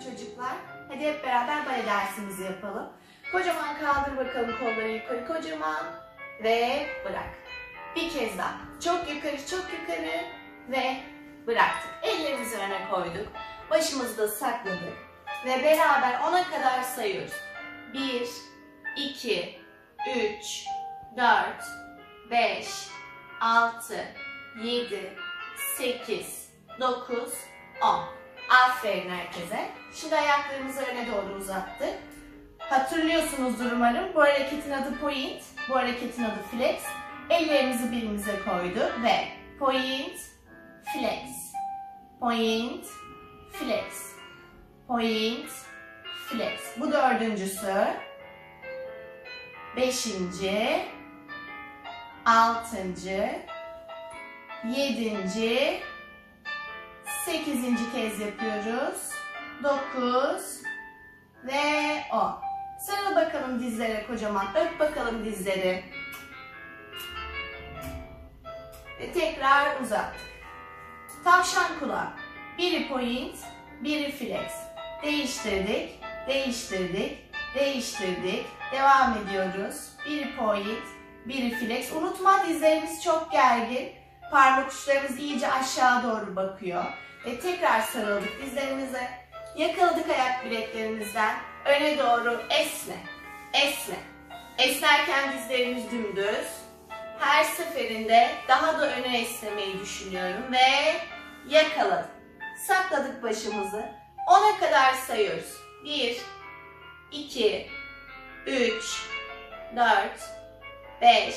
çocuklar. Hadi hep beraber bale dersimizi yapalım. Kocaman kaldır bakalım kolları yukarı kocaman ve bırak. Bir kez daha. Çok yukarı, çok yukarı ve bıraktık. Ellerimizi öne koyduk. Başımızı da sakladık. Ve beraber ona kadar sayıyoruz. 1, 2, 3, 4, 5, 6, 7, 8, 9, 10. Aferin herkese. Şimdi ayaklarımızı öne doğru uzattık. Hatırlıyorsunuzdur umarım. Bu hareketin adı point, bu hareketin adı flex. Ellerimizi birimize koyduk ve point, flex, point, flex, point, flex. Bu dördüncüsü. Beşinci, altıncı, yedinci, sekizinci kez yapıyoruz. Dokuz ve on. Sarıl bakalım dizlere kocaman. Öp bakalım dizleri. Ve tekrar uzattık. Tavşan kulağı. Biri point, biri flex. Değiştirdik, değiştirdik, değiştirdik. Devam ediyoruz. Biri point, biri flex. Unutma dizlerimiz çok gergin. Parmak uçlarımız iyice aşağı doğru bakıyor. Ve tekrar sarıldık dizlerimize. Yakaladık ayak bileklerimizden. Öne doğru esne, esne. Esnerken dizlerimiz dümdüz. Her seferinde daha da öne esnemeyi düşünüyorum ve yakaladık. Sakladık başımızı. Ona kadar sayıyoruz. 1, 2, 3, 4, 5,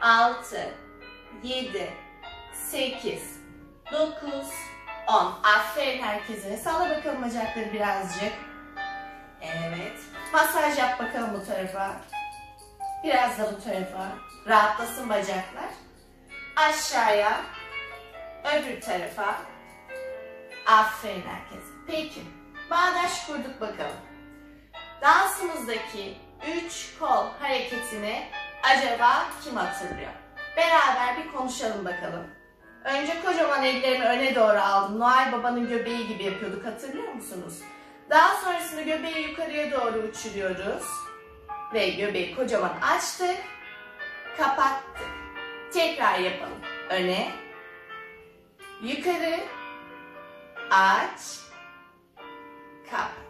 6, 7, 8, 9, 10. Aferin herkese. Salla bakalım bacakları birazcık. Evet. Masaj yap bakalım bu tarafa. Biraz da bu tarafa. Rahatlasın bacaklar. Aşağıya. Öbür tarafa. Aferin herkese. Peki. Bağdaş kurduk bakalım. Dansımızdaki üç kol hareketini acaba kim hatırlıyor? Beraber bir konuşalım bakalım. Önce kocaman ellerimi öne doğru aldım. Noel Baba'nın göbeği gibi yapıyorduk hatırlıyor musunuz? Daha sonrasında göbeği yukarıya doğru uçuruyoruz. Ve göbeği kocaman açtık. Kapattık. Tekrar yapalım. Öne. Yukarı. Aç. Kapat.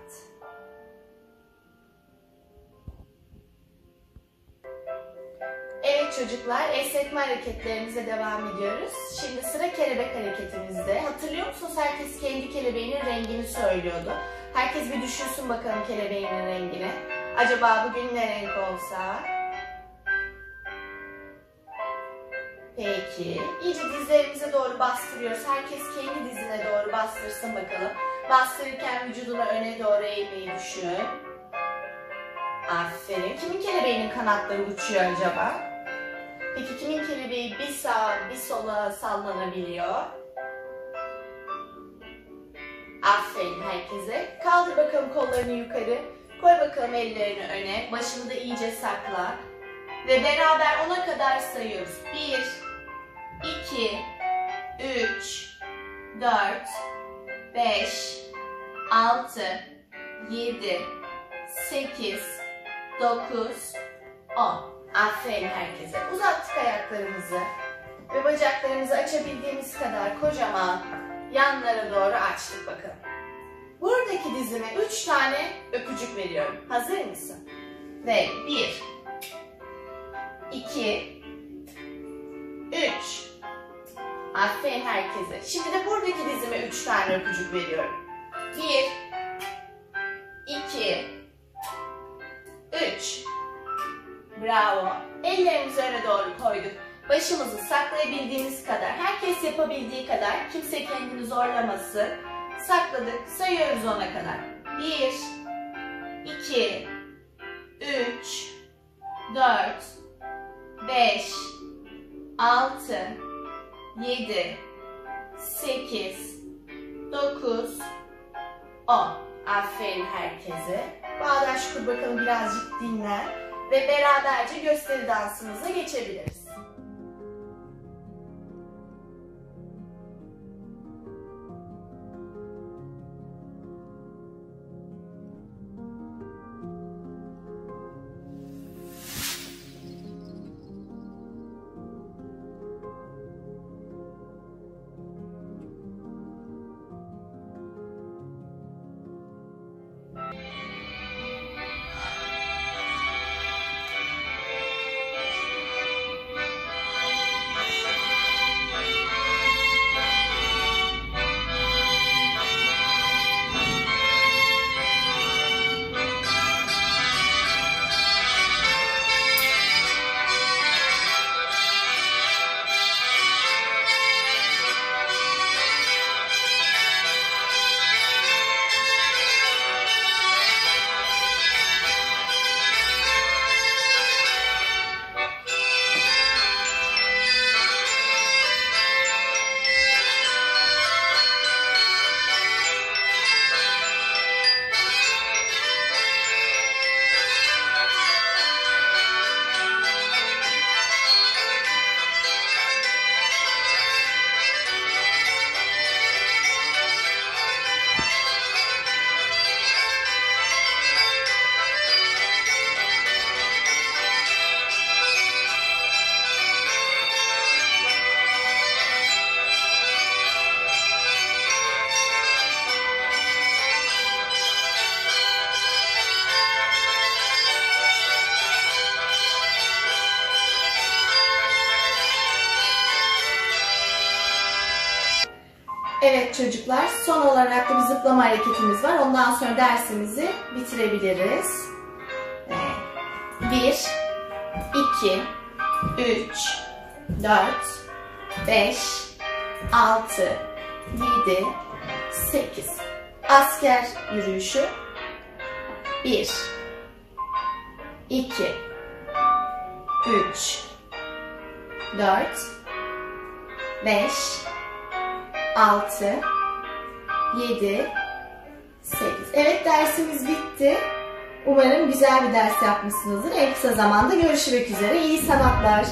Çocuklar, esnetme hareketlerimize devam ediyoruz. Şimdi sıra kelebek hareketimizde. Hatırlıyor musunuz? Herkes kendi kelebeğinin rengini söylüyordu. Herkes bir düşünsün bakalım kelebeğinin rengini. Acaba bugün ne renk olsa? Peki. İyice dizlerimize doğru bastırıyoruz. Herkes kendi dizine doğru bastırsın bakalım. Bastırırken vücudunu öne doğru eğmeyi düşün. Aferin. Kimin kelebeğinin kanatları uçuyor acaba? Peki kimin kelebeği bir sağa bir sola sallanabiliyor? Aferin herkese. Kaldır bakalım kollarını yukarı. Koy bakalım ellerini öne. Başını da iyice sakla. Ve beraber ona kadar sayıyoruz. 1, 2, 3, 4, 5, 6, 7, 8, 9, 10. Aferin herkese. Uzattık ayaklarımızı. Ve bacaklarımızı açabildiğimiz kadar kocaman yanlara doğru açtık bakalım. Buradaki dizime 3 tane öpücük veriyorum. Hazır mısın? Ve 1 2 3 Aferin herkese. Şimdi de buradaki dizime 3 tane öpücük veriyorum. 1 2 3 Bravo. Ellerimizi öne doğru koyduk. Başımızı saklayabildiğimiz kadar, herkes yapabildiği kadar, kimse kendini zorlamasın. Sakladık, sayıyoruz ona kadar. 1, 2, 3, 4, 5, 6, 7, 8, 9, 10. Aferin herkese. Bağdaş kur bakalım birazcık dinlen ve beraberce gösteri dansımıza geçebiliriz. Evet çocuklar, son olarak da bir zıplama hareketimiz var. Ondan sonra dersimizi bitirebiliriz. 1, 2, 3, 4, 5, 6, 7, 8. Asker yürüyüşü. 1, 2, 3, 4, 5, 6, 7, 8. Evet dersimiz bitti. Umarım güzel bir ders yapmışsınızdır. En kısa zamanda görüşmek üzere. İyi sanatlar.